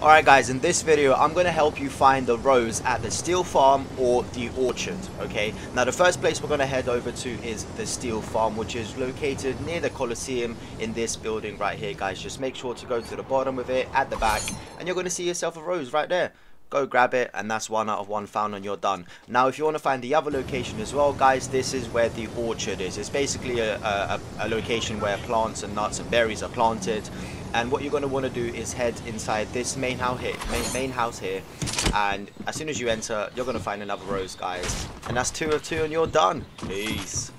Alright guys, in this video I'm going to help you find the rose at the steel farm or the orchard, okay? Now the first place we're going to head over to is the steel farm which is located near the Colosseum in this building right here guys. Just make sure to go to the bottom of it at the back and you're going to see yourself a rose right there go grab it and that's one out of one found and you're done. Now if you want to find the other location as well guys this is where the orchard is. It's basically a, a, a location where plants and nuts and berries are planted. And what you're going to want to do is head inside this main house here main, main house here. And as soon as you enter you're going to find another rose guys. And that's two of two and you're done. Peace